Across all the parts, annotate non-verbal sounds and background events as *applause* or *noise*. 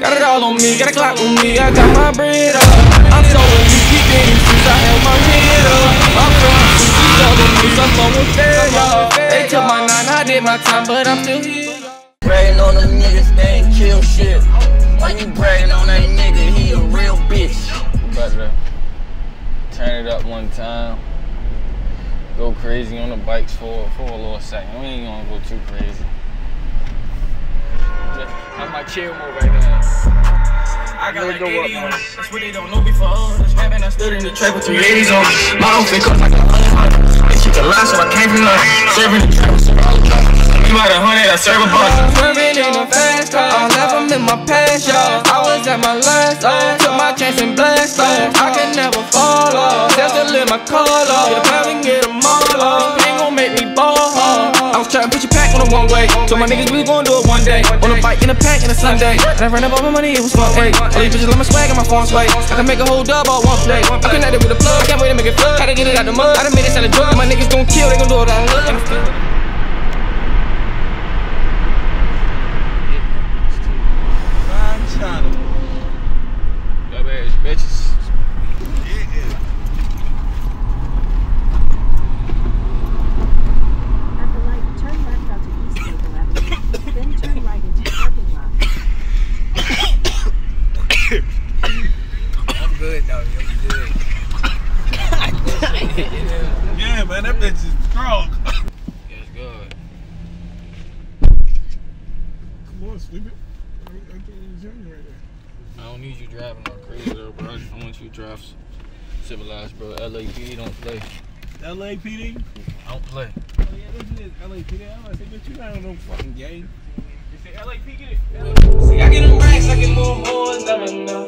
Got it all on me, got a clock on me, I got my bread up. I'm so you keep getting since I held my head up. I'm trying to see all the news, I'm almost there, y'all. They took my nine, I did my time, but I'm still here. Bragging on them niggas, they ain't kill shit. Why you bragging on that nigga? He a real bitch. About to turn it up one time. Go crazy on the bikes for for a little second. We ain't gonna go too crazy. Just have my chill mode right now. I got like 80 on. That's what they don't know before. That's rapping, I stood in the trap with 380s on. My outfit cost like a hundred. This shit the last, so I came from nothing. Serving the trap, so You might a hundred, I serve a bunch. Swerving in a fast car. I left them in my past, y'all. I was at my last, uh, took my chance and blast off. I can never fall off. Just to live my call off. Yeah, pound get I to put your pack on the one way. So my niggas, we gon' do it one day. On a bike, in a pack, in a Sunday. And I ran up all my money, it was fun rate. All these bitches love my swag and my phone sway. I can make a whole dub all one play. I'm connected with a plug, can't wait to make it flood. Gotta get it out the mud. I done made it sell a drug. My niggas gon' kill, they gon' do it. Yup ass bitches. At the light, turn left onto East Maple Avenue, then turn right into the parking lot. I'm though. I'm good. yeah, man, that bitch is strong. *laughs* Yes, good. Come on, stupid. I think he's young right there. I don't need you driving all crazy though, bro. I want you to drive civilized, bro. LAPD don't play. LAPD? Don't play. Oh, yeah, this is LAPD. I'm like, bitch, you not on no fucking game. They say LAPD. See, I get them racks, I get more hoes, never know.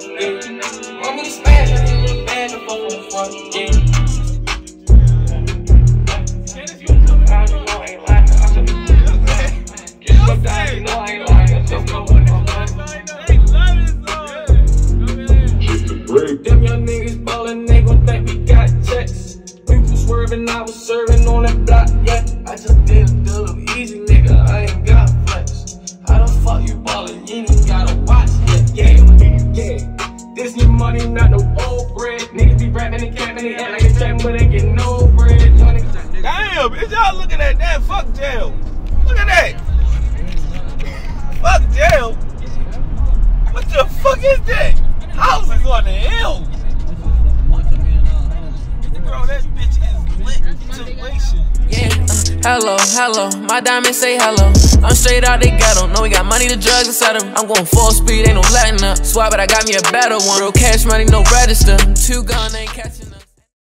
Niggas ballin', they gon' think we got checks. Swerving, I was on that block, yeah. I just did a easy, nigga. I ain't got flex. Fuck you ballin'? You gotta watch yeah, yeah. This money, not no rapping and capping and act like it's trapping, but they get no bread. Damn, bitch, y'all looking at that? Fuck jail. Look at that. Fuck jail. What the fuck is that? Houses on the hill. Bro, that bitch is lit. Yeah, uh, hello, hello, my diamonds say hello. I'm straight out the ghetto, know we got money, the drugs, etc. I'm going full speed, ain't no letting up. Swap, but I got me a better one. Real cash money, no register. Two gun ain't catching.